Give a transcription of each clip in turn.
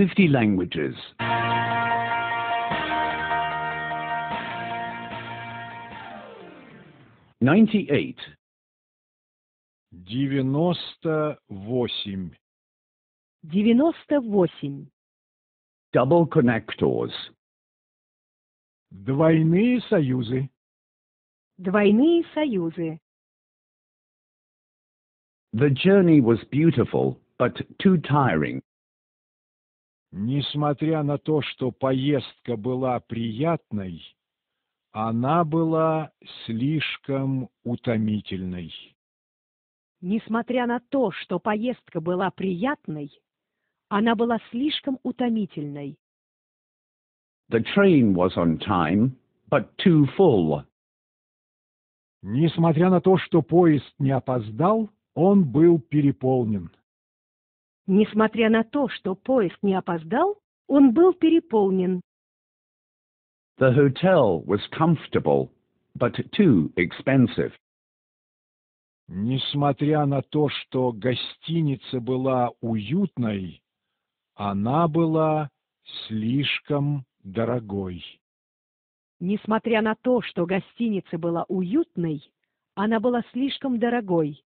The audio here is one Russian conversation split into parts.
50 languages. 98. девяносто восемь, девяносто восемь, Double connectors. двойные союзы, двойные союзы. The journey was beautiful, but too tiring. Несмотря на то, что поездка была приятной, она была слишком утомительной. Несмотря на то, что поездка была приятной, она была слишком утомительной. The train was on time, but too full. Несмотря на то, что поезд не опоздал, он был переполнен. Несмотря на то, что поезд не опоздал, он был переполнен. The hotel was comfortable, but too expensive. Несмотря на то, что гостиница была уютной, она была слишком дорогой. Несмотря на то, что гостиница была уютной, она была слишком дорогой.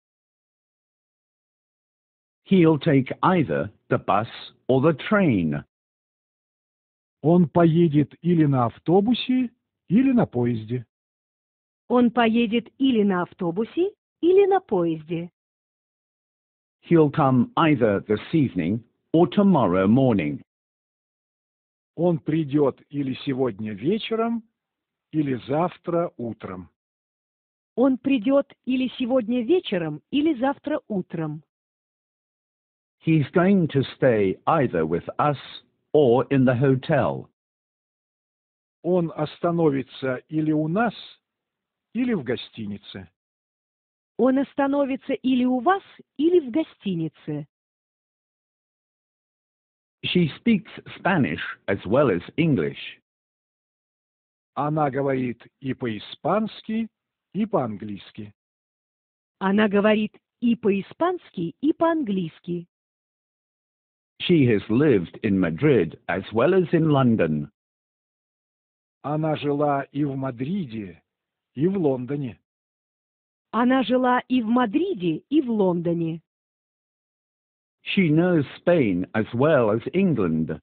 He'll take either the bus or the train. Он поедет или на автобусе, или на поезде. Он поедет или на автобусе, или на поезде. He'll come either this evening or tomorrow morning. Он придет или сегодня вечером, или завтра утром. Он придет или сегодня вечером, или завтра утром. He's going to stay either with us or in the hotel. Он остановится или у нас, или в гостинице. Он остановится или у вас, или в гостинице. She speaks Spanish as well as English. Она говорит и по-испански, и по-английски. Она говорит и по-испански, и по-английски. She has lived in Madrid as well as in London. Она жила и в Мадриде, и в Лондоне. Она жила и в Мадриде, и в Лондоне. She knows Spain as well as England.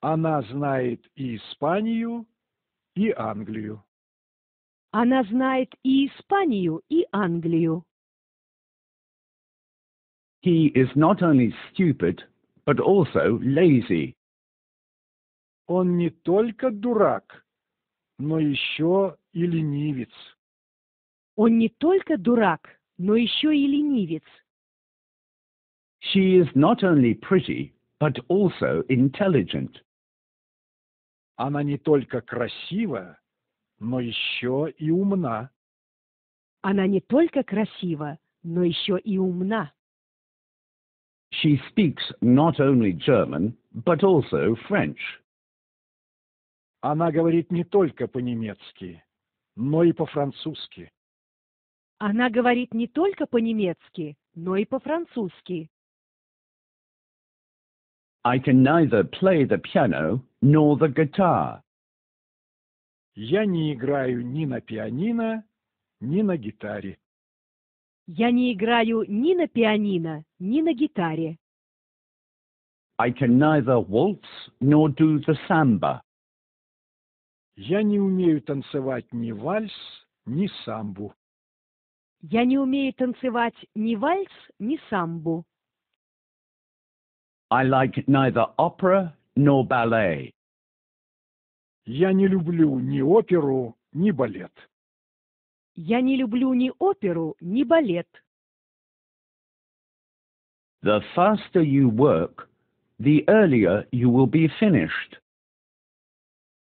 Она знает и Испанию, и Англию. Она знает и Испанию, и Англию. He is not only stupid, but also lazy. Он не только дурак, но еще и ленивец. Он не только дурак, но еще и ленивец. She is not only pretty, but also intelligent. Она не только красива, но еще и умна. Она не только красива, но еще и умна. She speaks not only German, but also French. Она говорит не только по-немецки, но и по-французски. Она говорит не только по-немецки, но и по-французски. I can neither play the piano nor the guitar. Я не играю ни на пианино, ни на гитаре. Я не играю ни на пианино, ни на гитаре. I can neither waltz nor do the samba. Я не умею танцевать ни вальс, ни самбу. Я не умею танцевать ни вальс, ни самбу. I like neither opera nor ballet. Я не люблю ни оперу, ни балет. Я не люблю ни оперу, ни балет. The faster you work, the earlier you will be finished.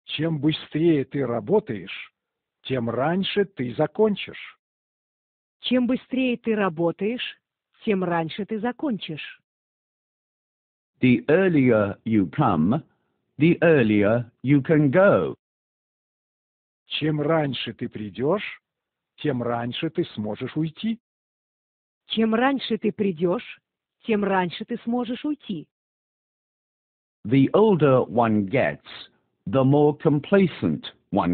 Чем быстрее ты работаешь, тем раньше ты закончишь. Чем быстрее ты работаешь, тем раньше ты закончишь. The earlier you come, the earlier you can go. Чем раньше ты придешь, тем раньше ты сможешь уйти. Чем раньше ты придешь, тем раньше ты сможешь уйти. The older one gets, the more complacent one